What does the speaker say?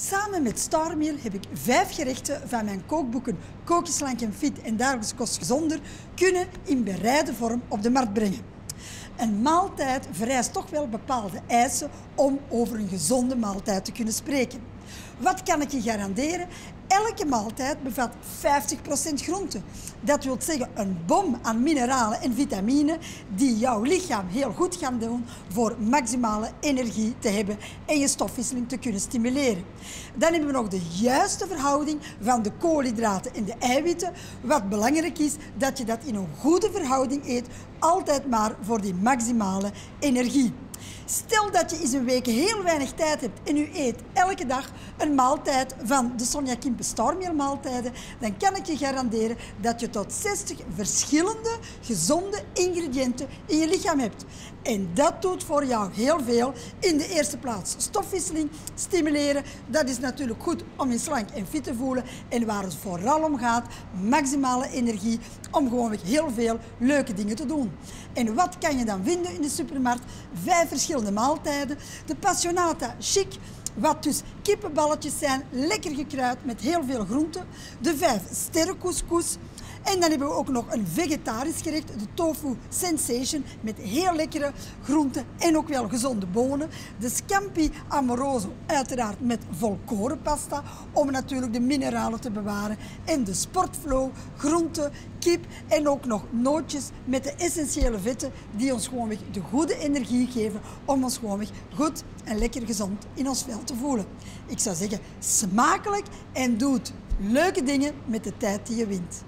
Samen met Starmeal heb ik vijf gerechten van mijn kookboeken Kookje slank en fit en dagelijks kost gezonder kunnen in bereide vorm op de markt brengen. Een maaltijd vereist toch wel bepaalde eisen om over een gezonde maaltijd te kunnen spreken. Wat kan ik je garanderen? Elke maaltijd bevat 50% groente. Dat wil zeggen een bom aan mineralen en vitamine die jouw lichaam heel goed gaan doen voor maximale energie te hebben en je stofwisseling te kunnen stimuleren. Dan hebben we nog de juiste verhouding van de koolhydraten en de eiwitten. Wat belangrijk is, dat je dat in een goede verhouding eet, altijd maar voor die maximale energie. Stel dat je in een week heel weinig tijd hebt en u eet elke dag een maaltijd van de Sonja Kimpe maaltijden, dan kan ik je garanderen dat je tot 60 verschillende gezonde ingrediënten in je lichaam hebt. En dat doet voor jou heel veel. In de eerste plaats stofwisseling stimuleren. Dat is natuurlijk goed om je slank en fit te voelen. En waar het vooral om gaat, maximale energie om gewoon heel veel leuke dingen te doen. En wat kan je dan vinden in de supermarkt? Vijf verschillende maaltijden. De Passionata Chic, wat dus kippenballetjes zijn, lekker gekruid met heel veel groenten. De vijf sterren couscous. En dan hebben we ook nog een vegetarisch gerecht, de tofu sensation, met heel lekkere groenten en ook wel gezonde bonen. De scampi amoroso, uiteraard met volkorenpasta, om natuurlijk de mineralen te bewaren. En de sportflow, groenten, kip en ook nog nootjes met de essentiële vetten die ons gewoonweg de goede energie geven om ons gewoonweg goed en lekker gezond in ons vel te voelen. Ik zou zeggen, smakelijk en doe leuke dingen met de tijd die je wint.